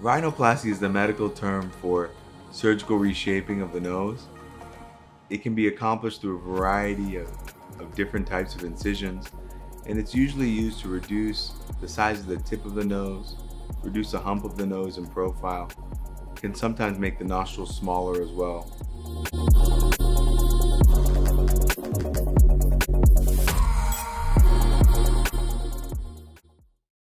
Rhinoplasty is the medical term for surgical reshaping of the nose. It can be accomplished through a variety of, of different types of incisions, and it's usually used to reduce the size of the tip of the nose, reduce the hump of the nose in profile, can sometimes make the nostrils smaller as well.